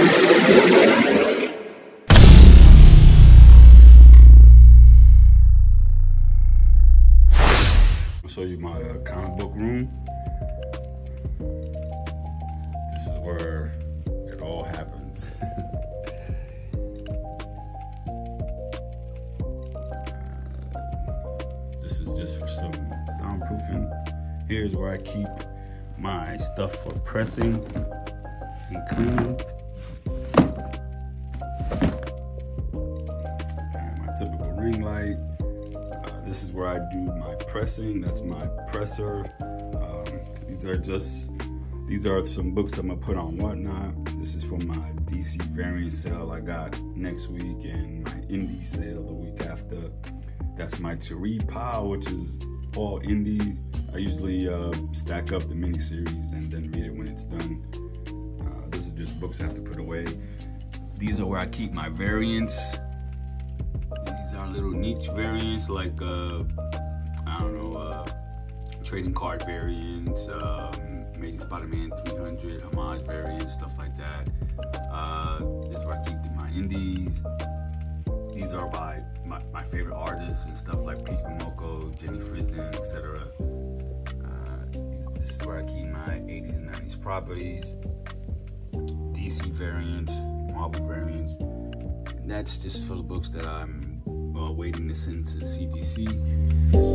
I'll show you my uh, comic book room. This is where it all happens. this is just for some soundproofing. Here's where I keep my stuff for pressing and cleaning. Ring light. Uh, this is where I do my pressing. That's my presser. Um, these are just these are some books I'm gonna put on whatnot. This is from my DC variant sale I got next week and my indie sale the week after. That's my read pile, which is all indie. I usually uh, stack up the miniseries and then read it when it's done. Uh, those are just books I have to put away. These are where I keep my variants. Little niche variants like uh, I don't know, uh, trading card variants, um, maybe Spider-Man 300 homage variants, stuff like that. Uh, this is where I keep my indies. These are by my, my favorite artists and stuff like Peach Momoko, Jenny Frison, etc. Uh, this is where I keep my 80s and 90s properties, DC variants, Marvel variants. And that's just full of books that I'm uh, waiting to send to the CGC.